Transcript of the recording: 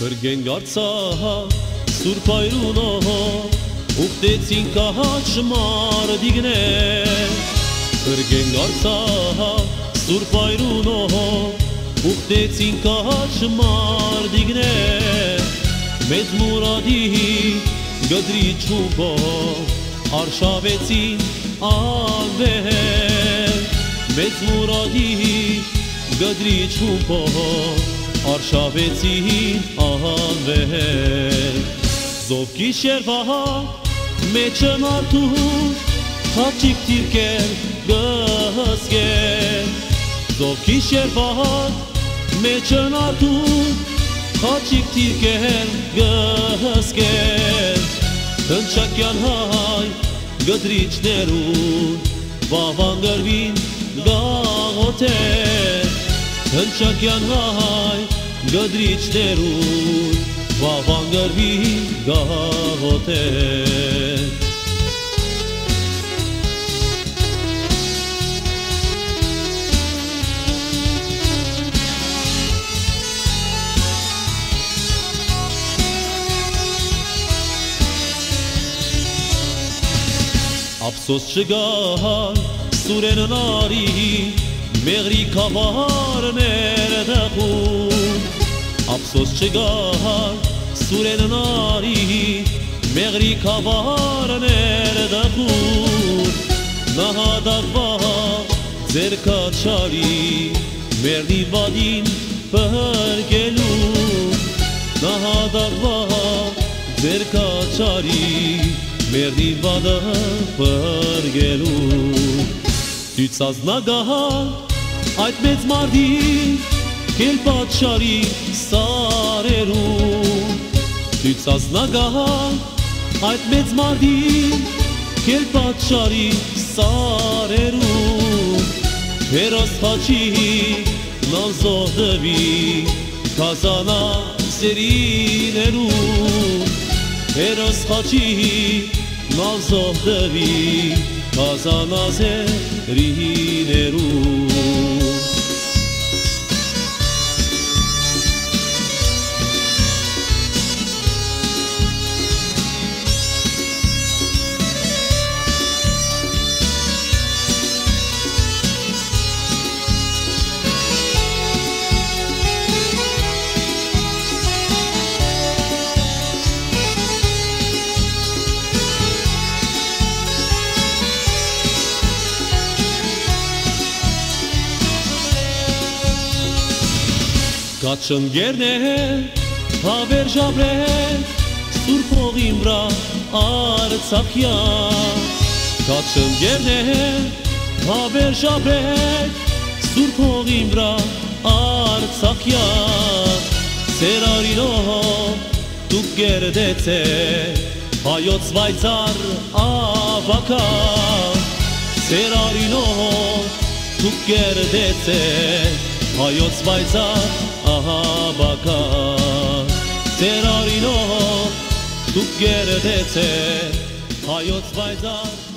Կրգեն գարցահա սուրպ այրունոհո ուխտեցին կահաչ մարդիգներ Կրգեն գարցահա սուրպ այրունոհո ուխտեցին կահաչ մարդիգներ Մեծ մուրադի գդրի չուբո արշավեցին անվեր Մեծ մուրադի գդրի չուբո արշավեցին անվեր Զով գիշերվա մեջը մարդու հաճիկ տիրկեր գհսկեր Զով գիշերվա մեջը մարդու հաճիկ տիրկեր գհսկեր Հնչակյան հայ գդրիչներուն վավանգրվին գաղոթեր հնչակյան հայ գդրիչներուն վավանգրվի գաղոթեր Ափսոս չգահար սուրենն արի մեղրի կավարներ դեղում Ափսոս չգահար սուրենն արի մեղրի կավարներ դեղում Նահադակվա ձեր կաչարի մեղրի վադին պհրգելու Նահադակվա ձեր կաչարի մեղրի վադը պհրգելու Դիցած նագահար այդ մեծ մարդի կել պատշարի սարերում Դիցած նագահար այդ մեծ մարդի կել պատշարի սարերում Հերոս խաչի նազող դվի կազանա սերիներում Հերոս խաչի նազող դվի կազանազերիներում Կաչնգերներ, հավեր ժաբրեր, սուրբ հողի մրա արցախյա Կաչնգերներ, հավեր ժաբրեր, սուրբ հողի մրա արցախյա Սերարինո դուք գերդեցե հայոց վայցար ավակա Սերարինո դուք գերդեցե հայոց վայցար ահաբակա Ձեր արինով դուք գերդեցե հայոց վայզար